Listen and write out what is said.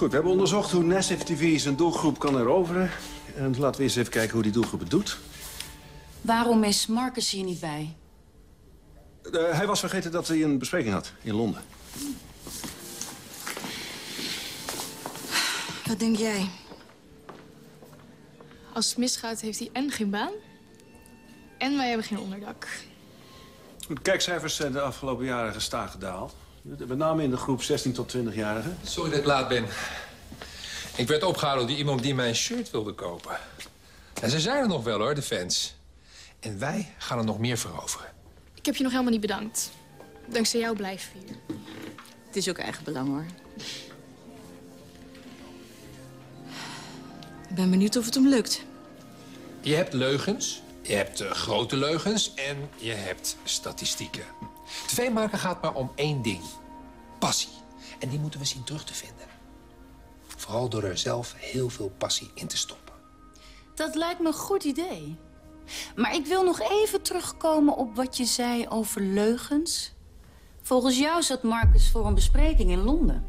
Goed, we hebben onderzocht hoe Massive TV zijn doelgroep kan eroveren. En laten we eens even kijken hoe die doelgroep het doet. Waarom is Marcus hier niet bij? Uh, hij was vergeten dat hij een bespreking had in Londen. Wat denk jij? Als het misgaat, heeft hij en geen baan... en wij hebben geen onderdak. De kijkcijfers zijn de afgelopen jaren gestaag gedaald. Met name in de groep 16 tot 20-jarigen. Sorry dat ik laat ben. Ik werd opgehouden door iemand die mijn shirt wilde kopen. En ze zijn er nog wel, hoor, de fans. En wij gaan er nog meer veroveren. Ik heb je nog helemaal niet bedankt. Dankzij jou blijven we hier. Het is ook eigen belang, hoor. Ik ben benieuwd of het hem lukt. Je hebt leugens, je hebt uh, grote leugens en je hebt statistieken. TV maken gaat maar om één ding. Passie. En die moeten we zien terug te vinden. Vooral door er zelf heel veel passie in te stoppen. Dat lijkt me een goed idee. Maar ik wil nog even terugkomen op wat je zei over leugens. Volgens jou zat Marcus voor een bespreking in Londen.